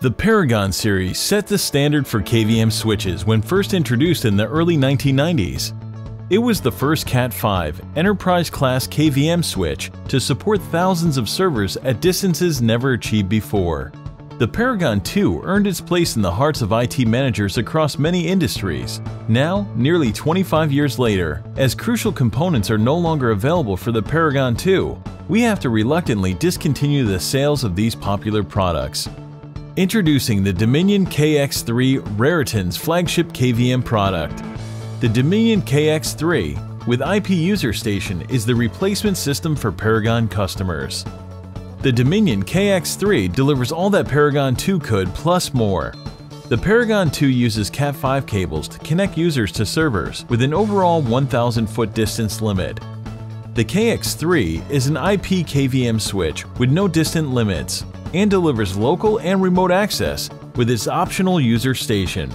The Paragon series set the standard for KVM switches when first introduced in the early 1990s. It was the first Cat5 enterprise-class KVM switch to support thousands of servers at distances never achieved before. The Paragon 2 earned its place in the hearts of IT managers across many industries. Now, nearly 25 years later, as crucial components are no longer available for the Paragon 2, we have to reluctantly discontinue the sales of these popular products. Introducing the Dominion KX3 Raritan's flagship KVM product. The Dominion KX3 with IP User Station is the replacement system for Paragon customers. The Dominion KX3 delivers all that Paragon 2 could plus more. The Paragon 2 uses Cat5 cables to connect users to servers with an overall 1,000 foot distance limit. The KX3 is an IP KVM switch with no distant limits and delivers local and remote access with its optional user station.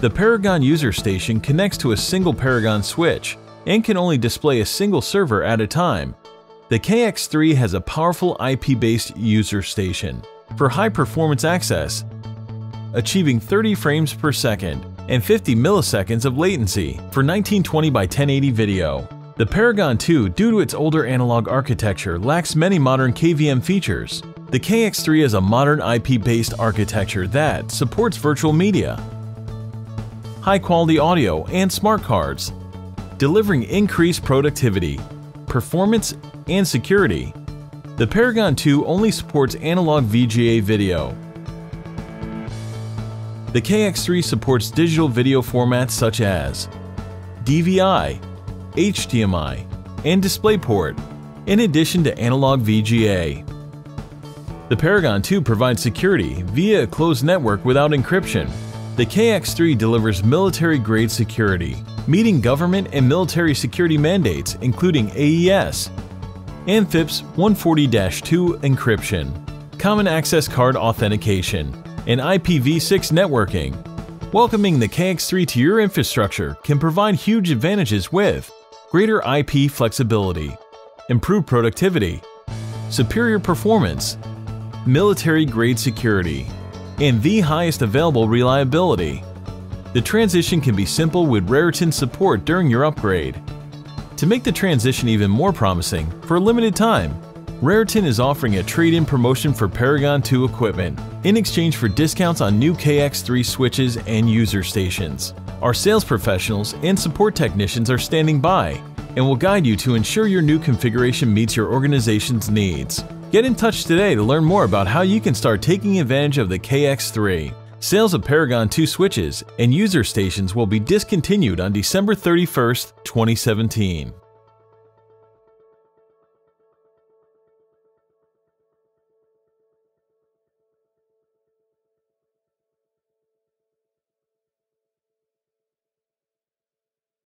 The Paragon user station connects to a single Paragon switch and can only display a single server at a time. The KX3 has a powerful IP-based user station for high-performance access, achieving 30 frames per second and 50 milliseconds of latency for 1920 by 1080 video. The Paragon 2, due to its older analog architecture, lacks many modern KVM features. The KX3 is a modern IP-based architecture that supports virtual media, high-quality audio, and smart cards, delivering increased productivity, performance, and security. The Paragon 2 only supports analog VGA video. The KX3 supports digital video formats such as DVI, HDMI, and DisplayPort, in addition to analog VGA. The Paragon 2 provides security via a closed network without encryption. The KX3 delivers military-grade security, meeting government and military security mandates including AES, and FIPS 140-2 encryption, Common Access Card Authentication, and IPv6 networking. Welcoming the KX3 to your infrastructure can provide huge advantages with greater IP flexibility, improved productivity, superior performance, military-grade security, and the highest available reliability. The transition can be simple with Raritan support during your upgrade. To make the transition even more promising, for a limited time, Raritan is offering a trade-in promotion for Paragon 2 equipment in exchange for discounts on new KX3 switches and user stations. Our sales professionals and support technicians are standing by and will guide you to ensure your new configuration meets your organization's needs. Get in touch today to learn more about how you can start taking advantage of the KX3. Sales of Paragon 2 switches and user stations will be discontinued on December 31st, 2017.